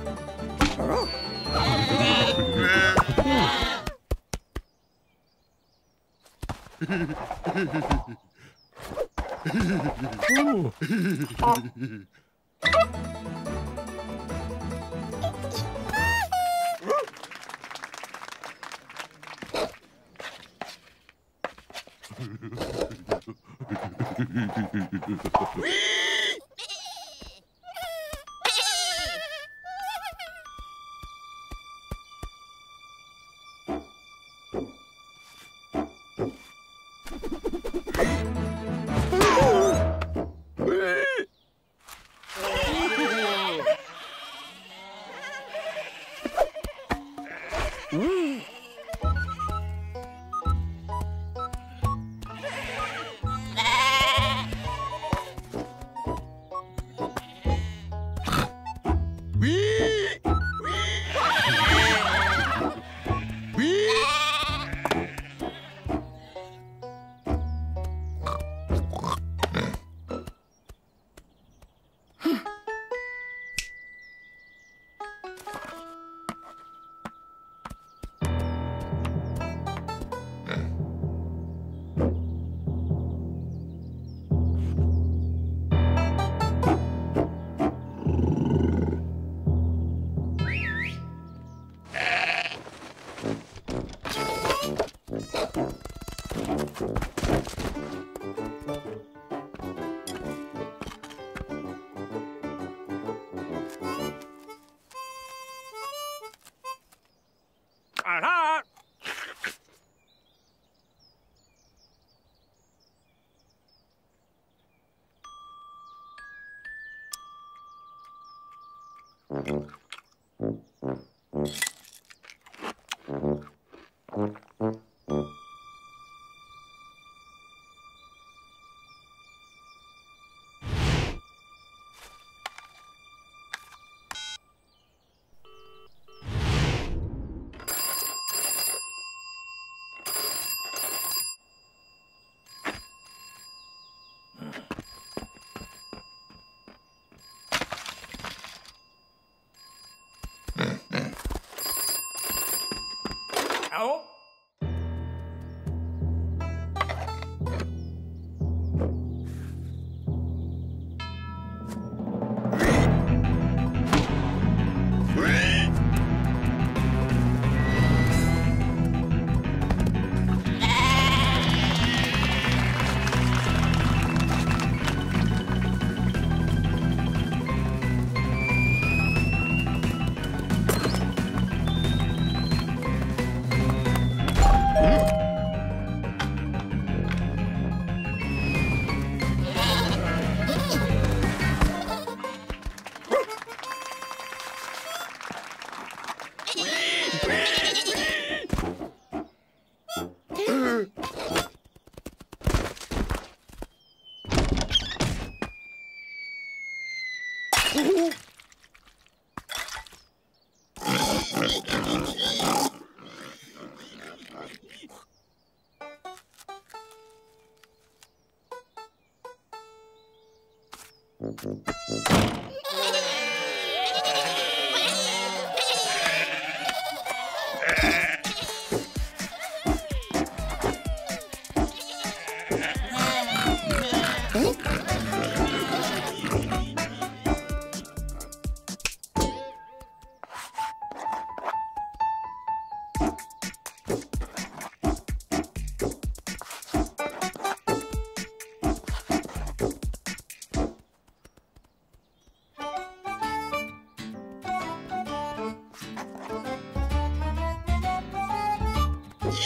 Whee!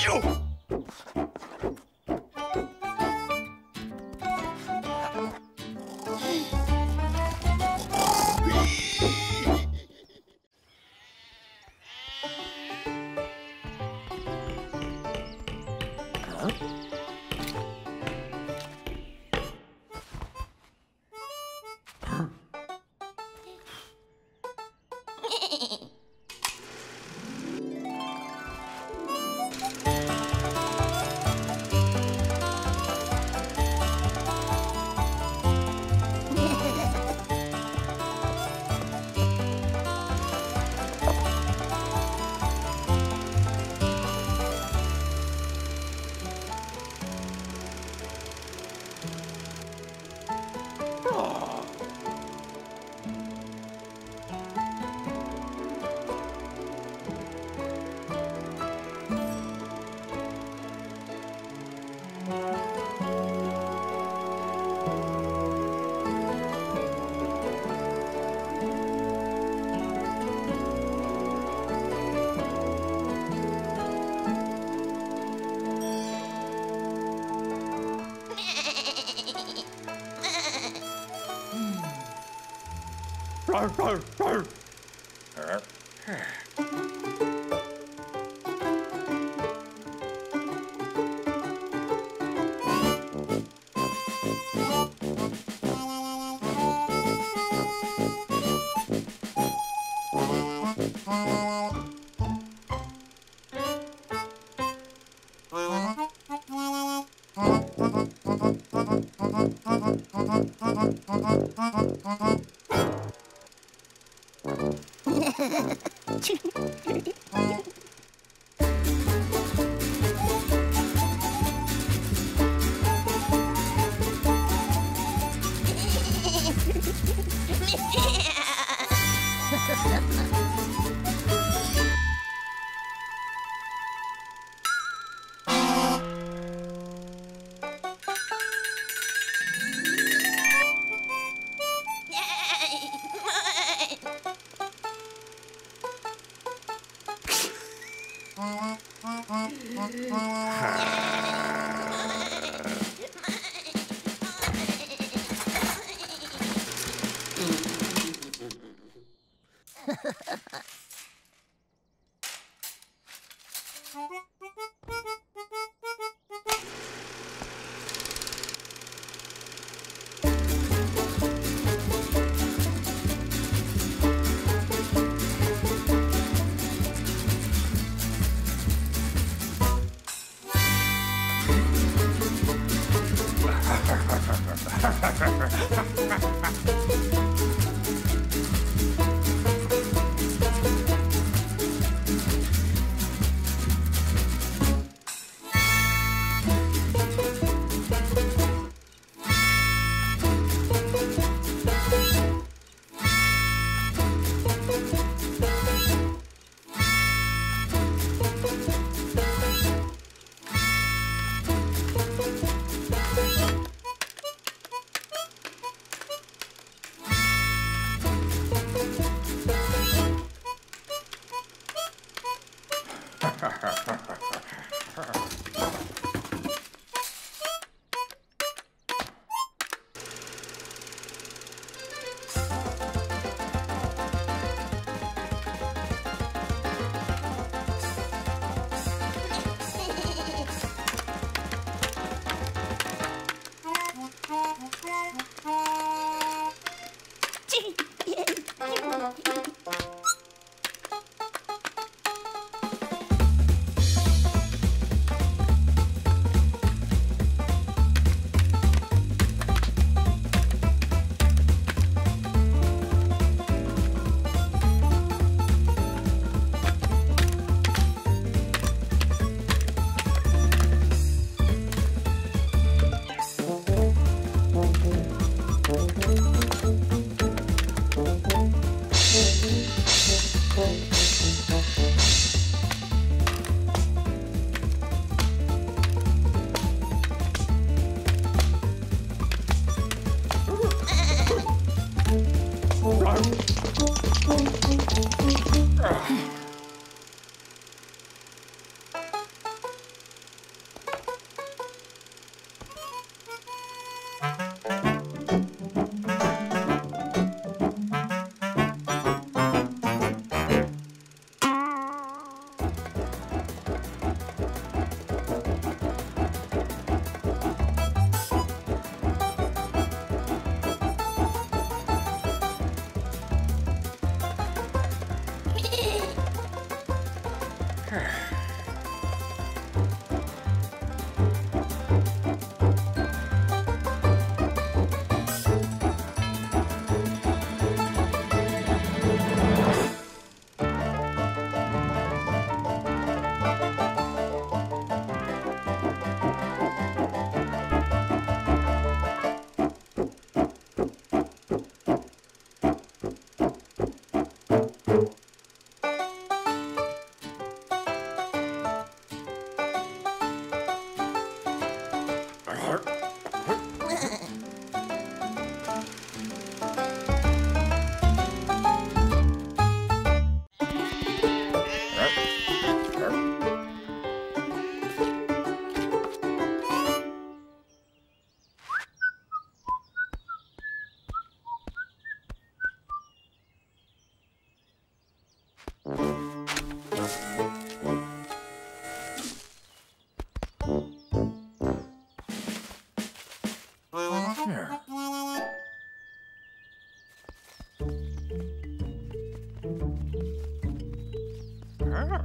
you! Well,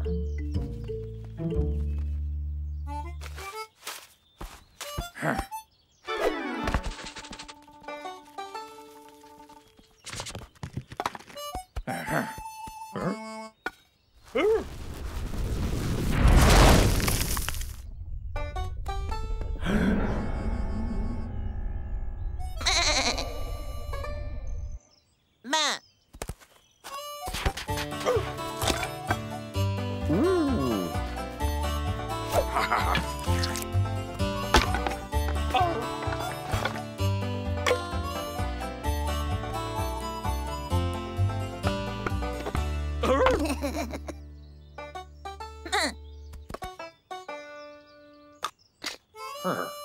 Ma. Huh?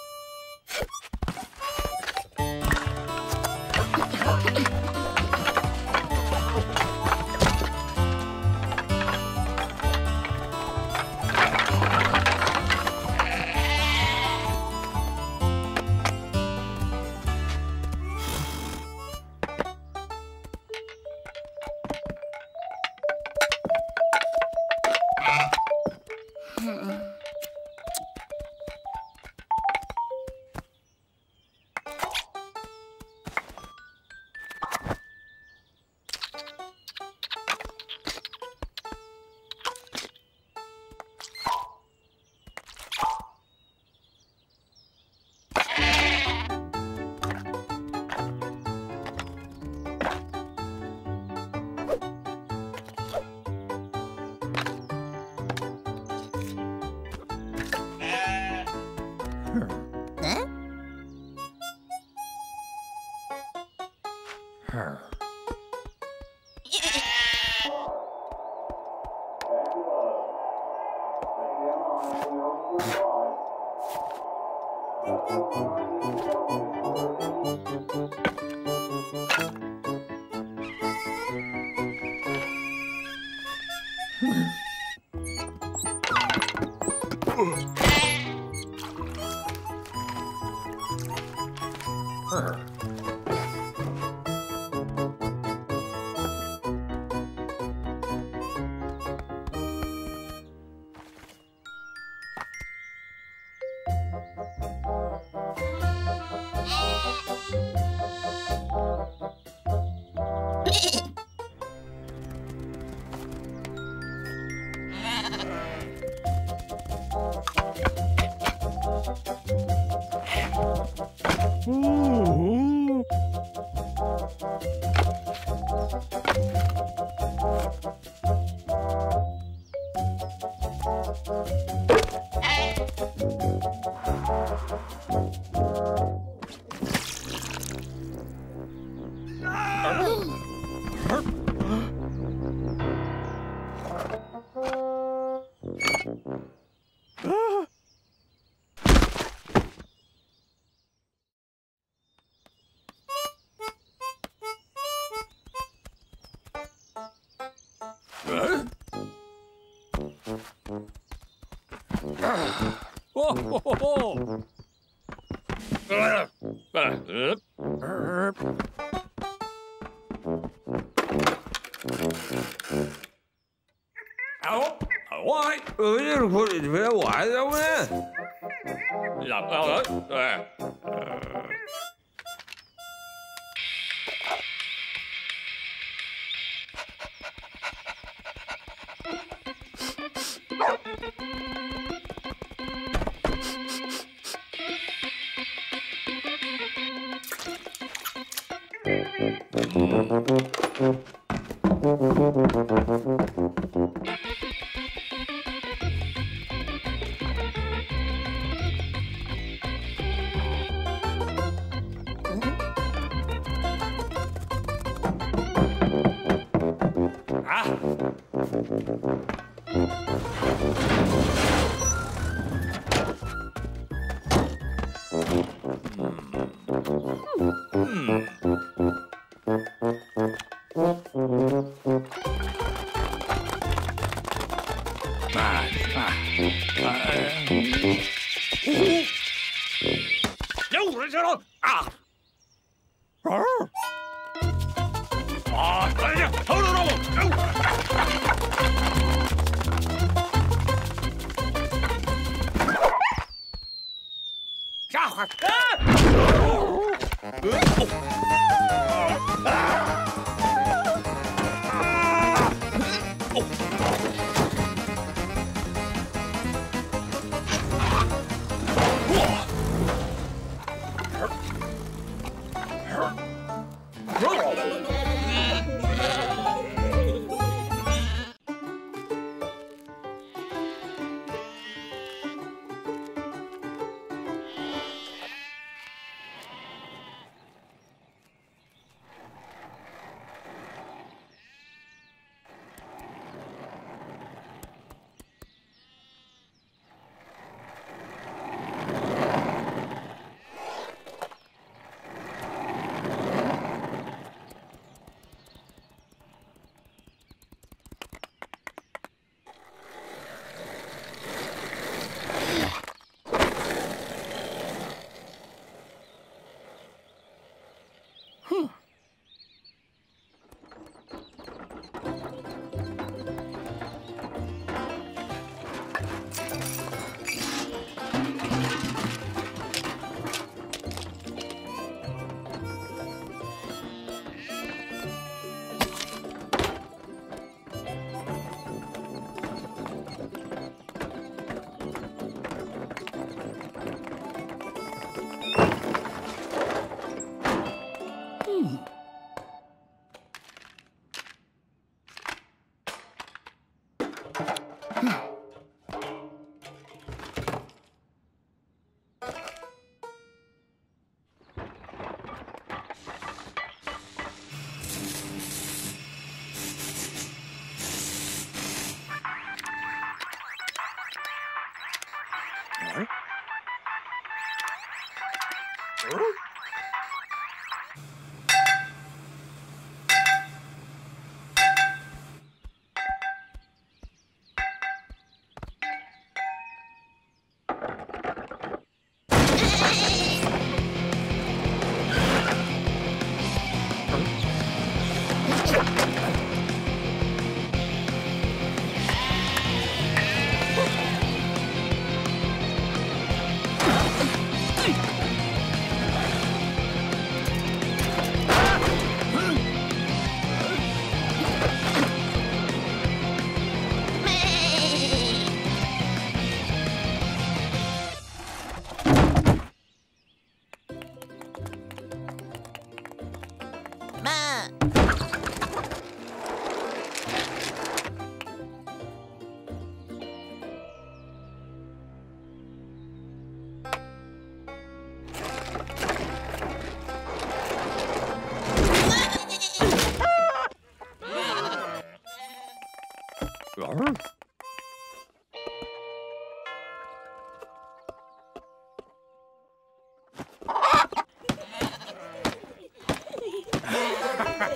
Alo, ôi, ừ, về ngoài đâu nè. Làm sao đấy? À. À. À, à, à, Đâu rồi sao đâu? À. À. À, đây nè, thôi đâu Đâu.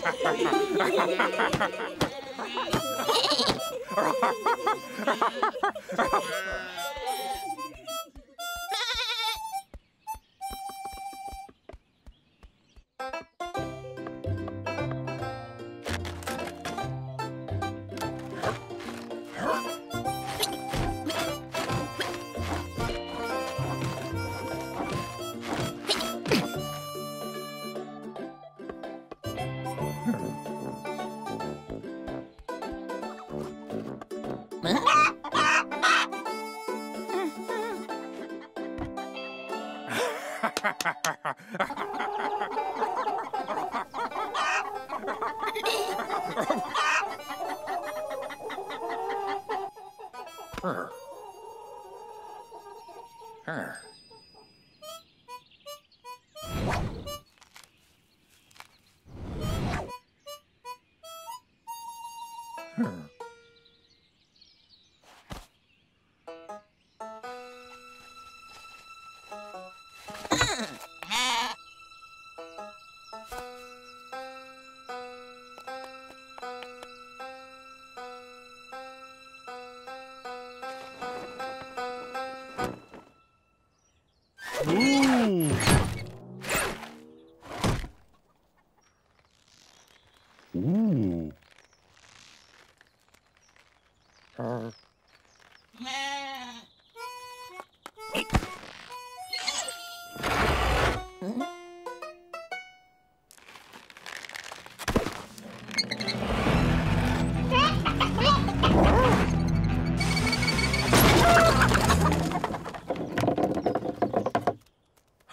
Ha ha ha!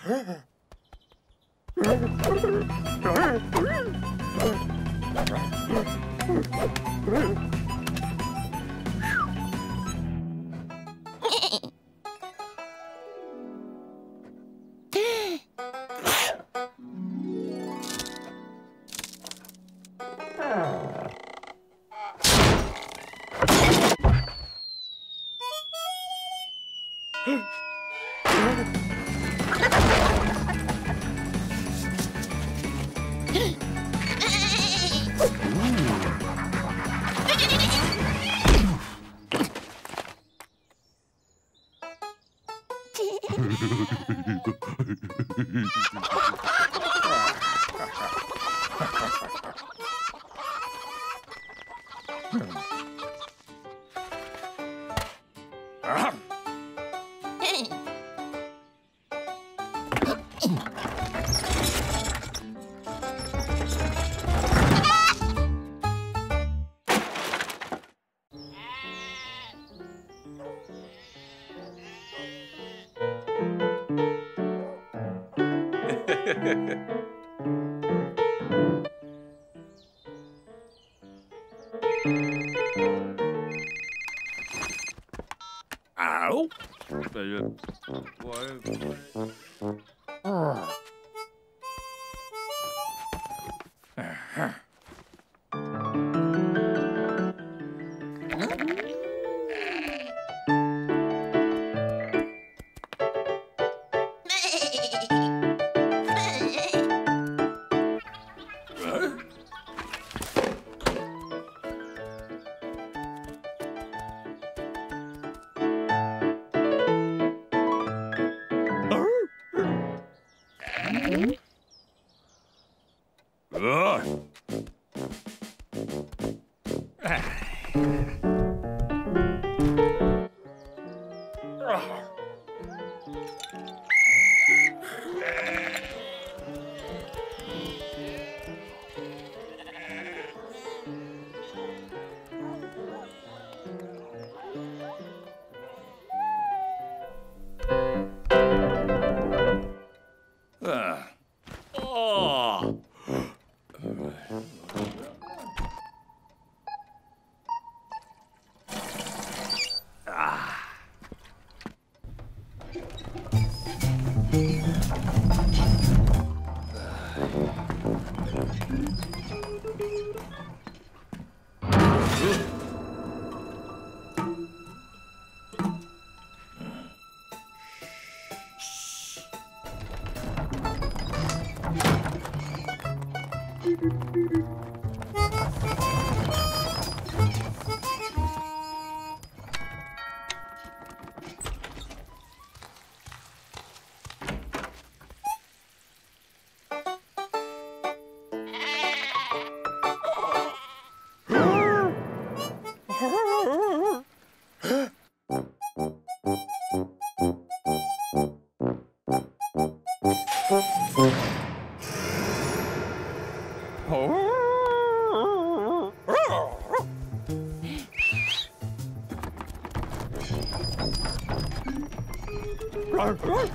huh? Au! Boy. Run! Run!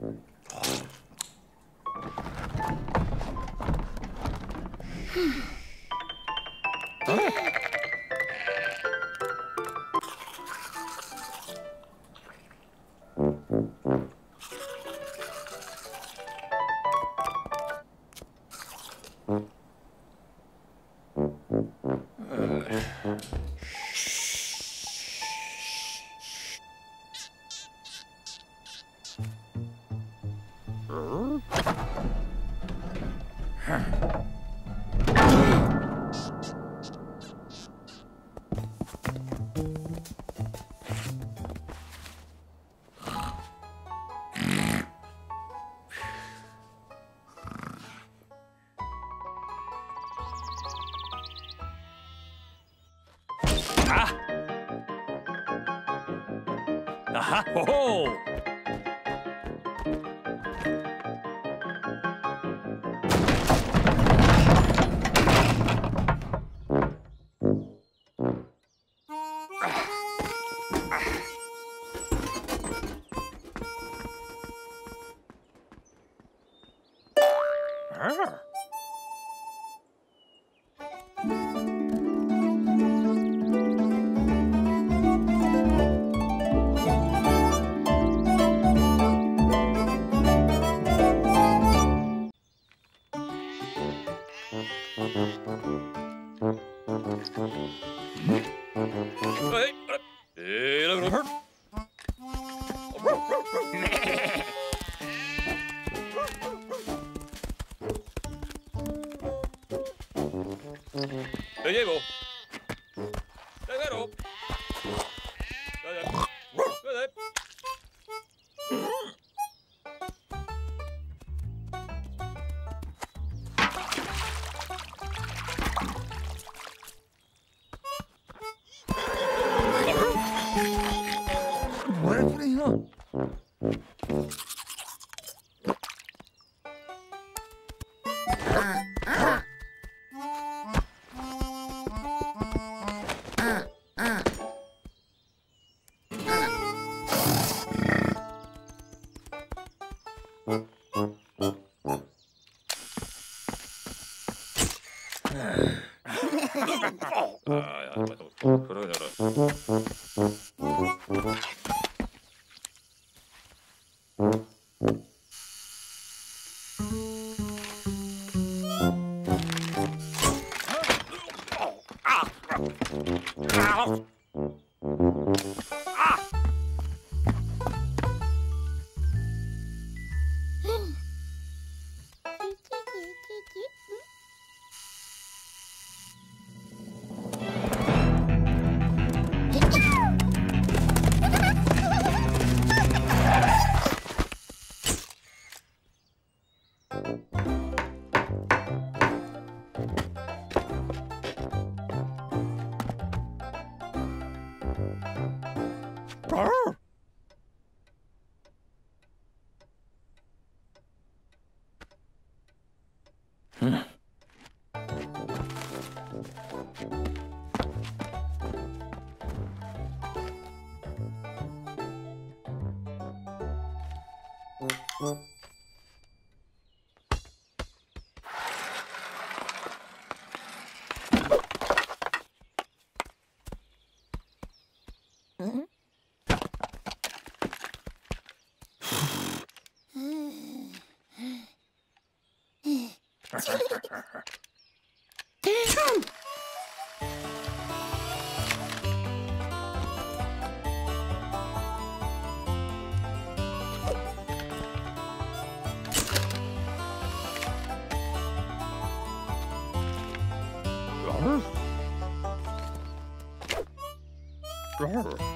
Hmm. Te llevo. Te espero. Grr.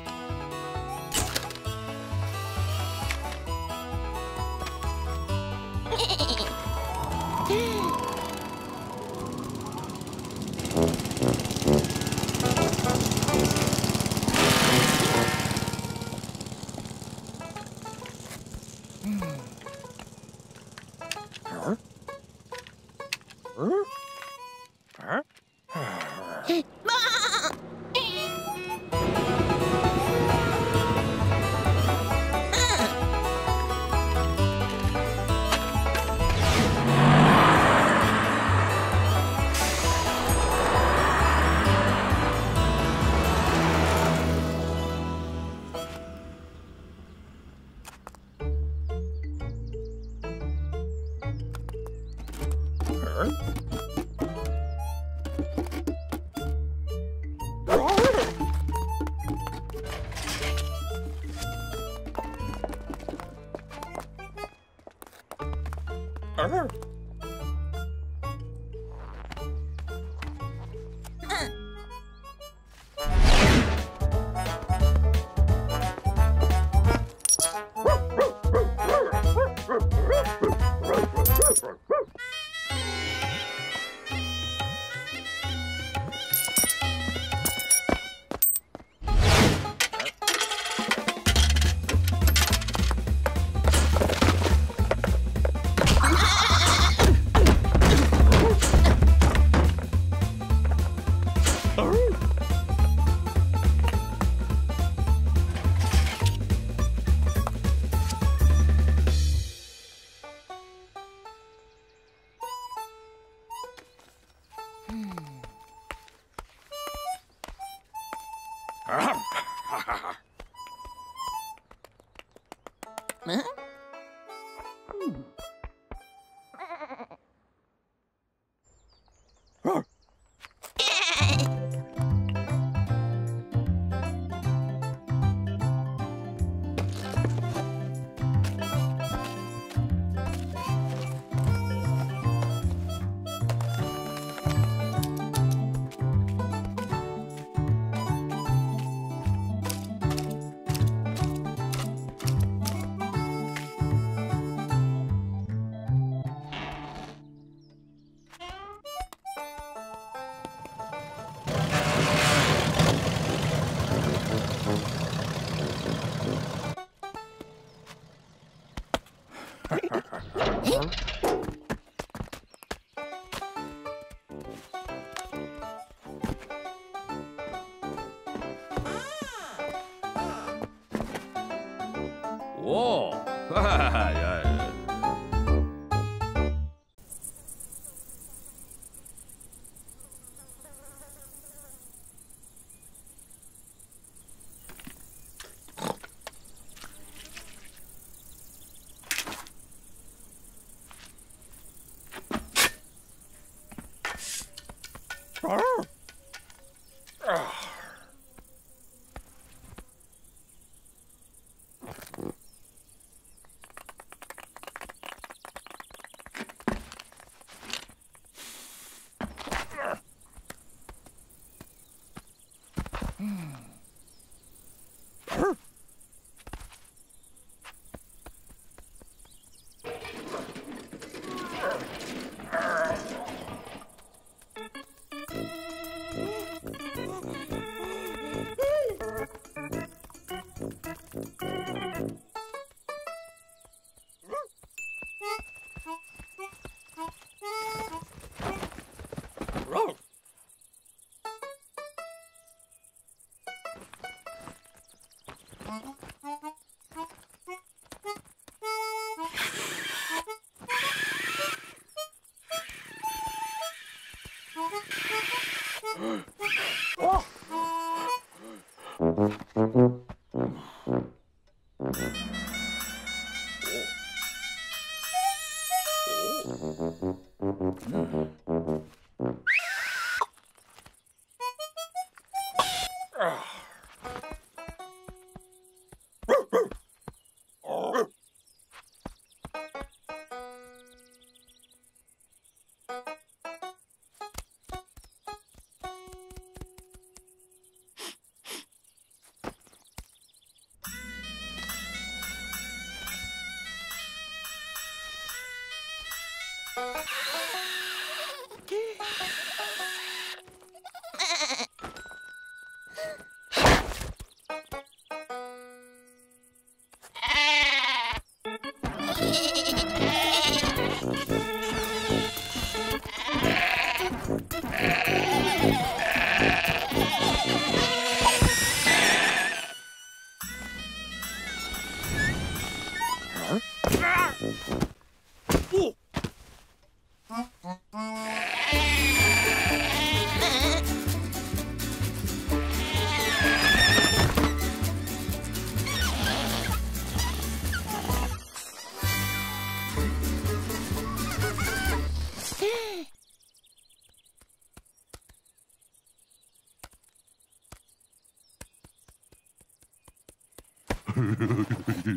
Yeah, yeah. Hehehehe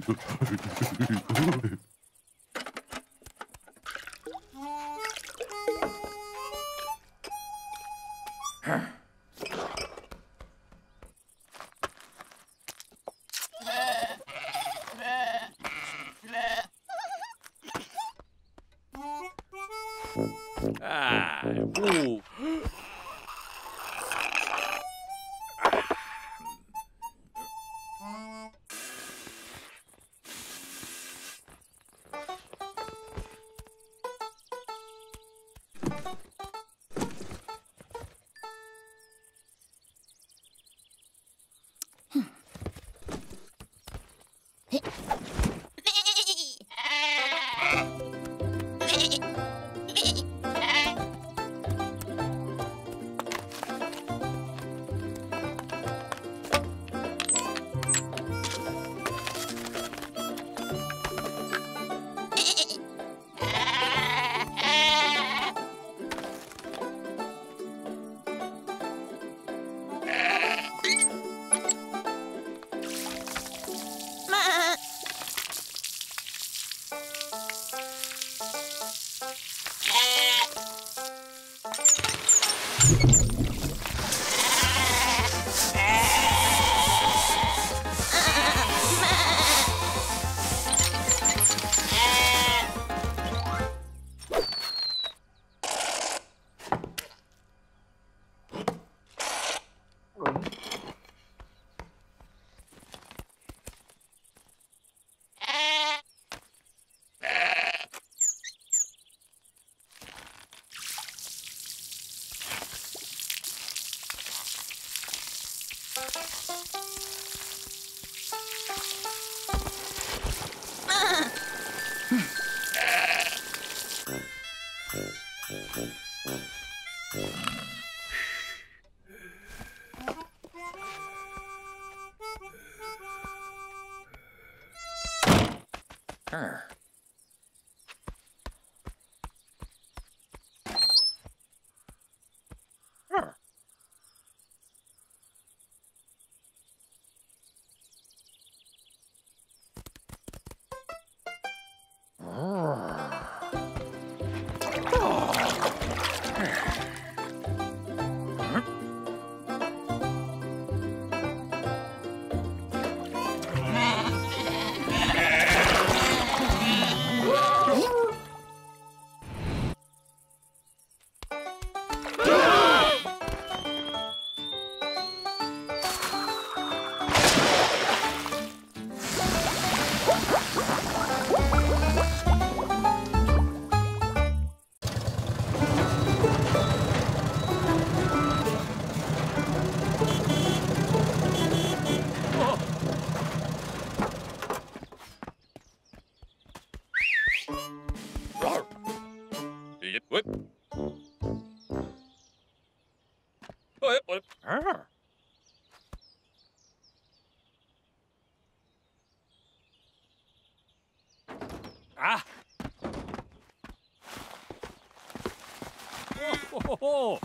Thank you. Uh. Whoa!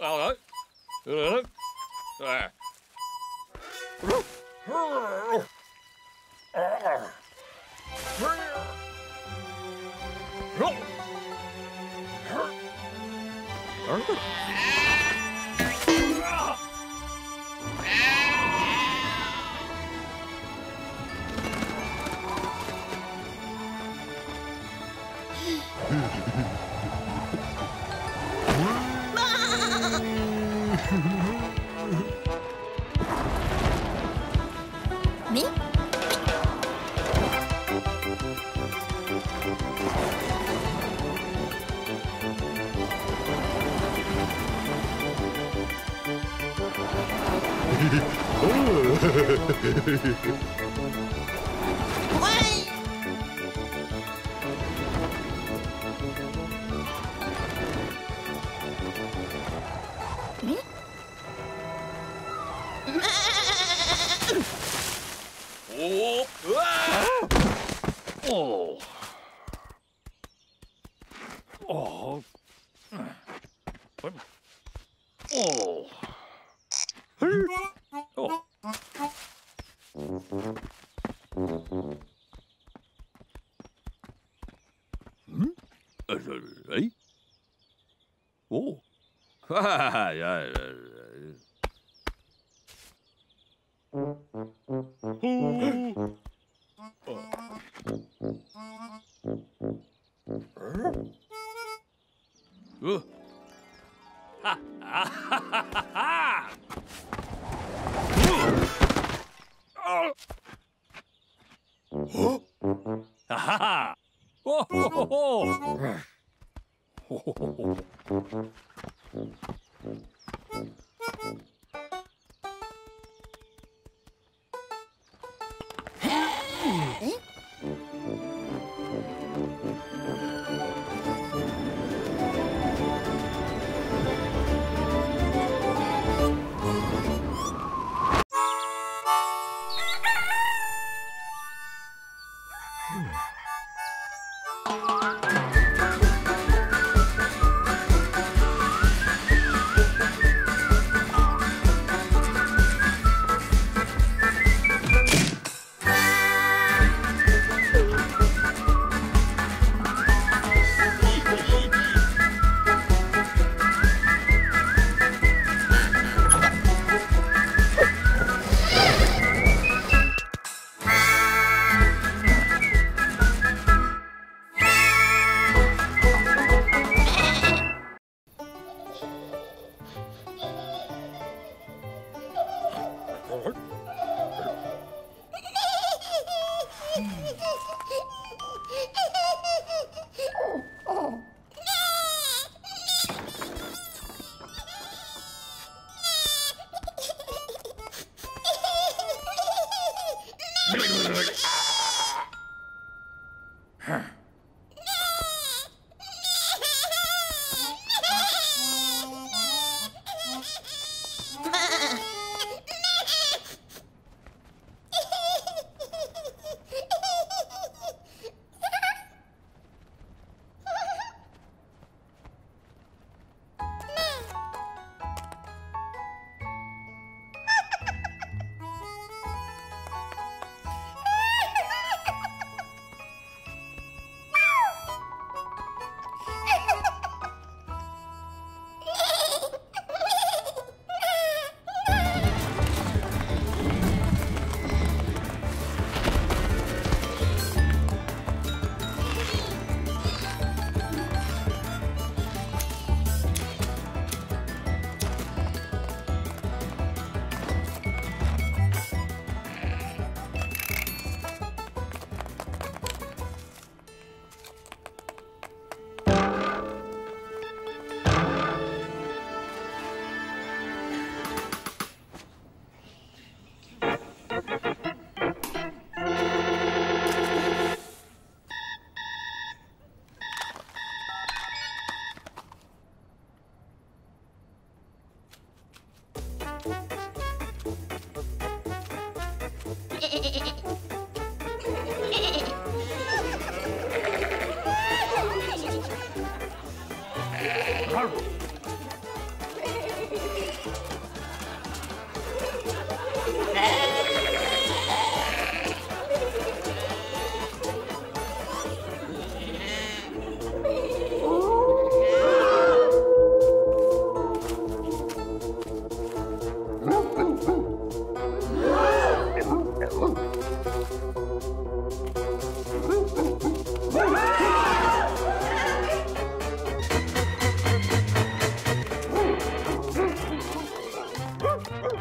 rồi rồi rồi Uh. Ha, ha, ha, ha, ha. Uh. Oh. Ha, ha, ha. Oh, ho, ho, ho. Ho, ho, ho,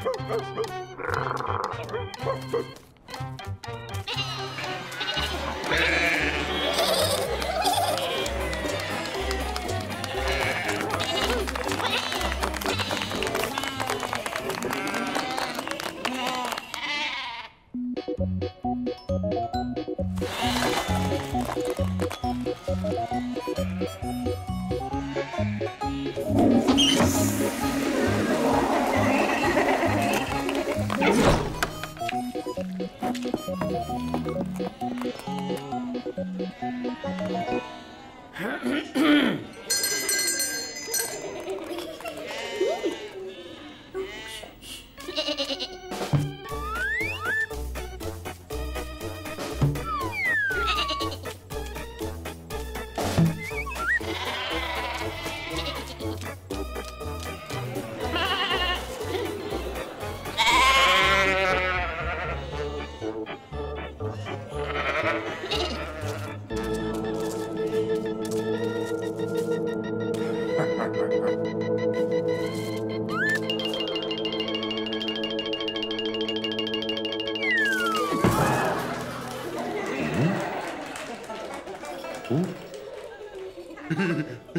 Ha ha ha!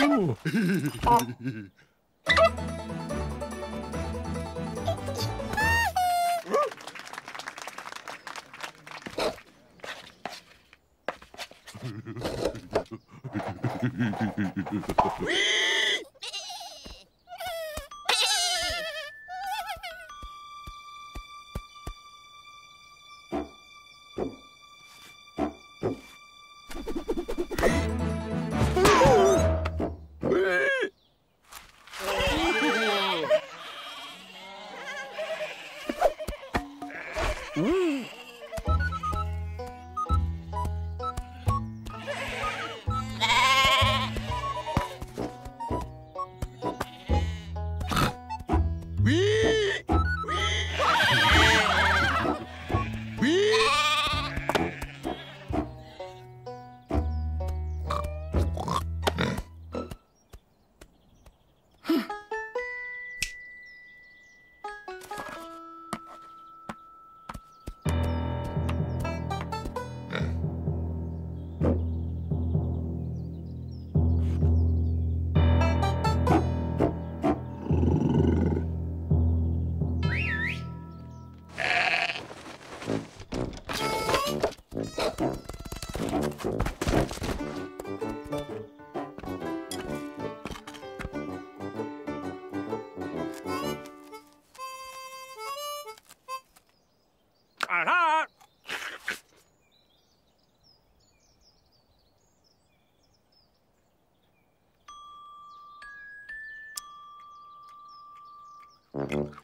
ho. Aha!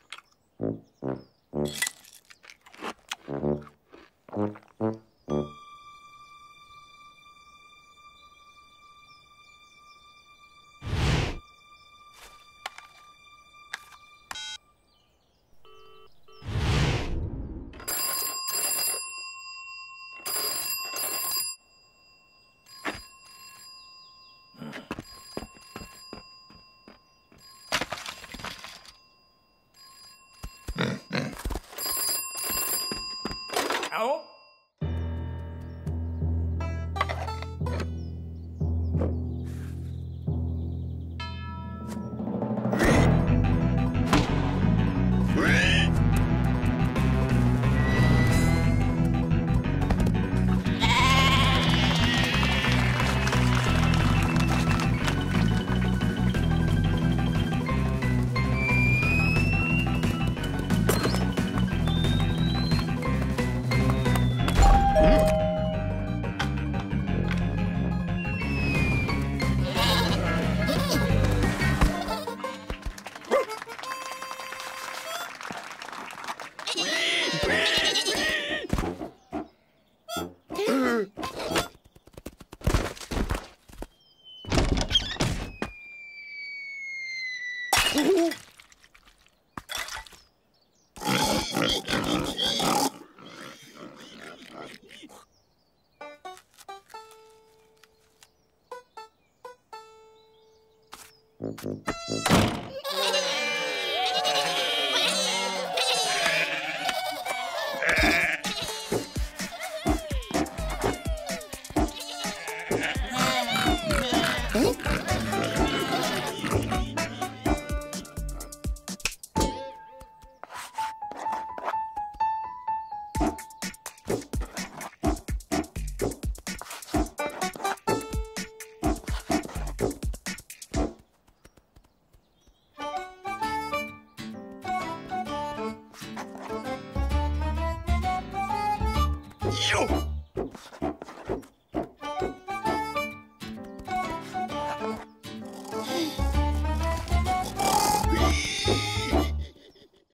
Au! Yo!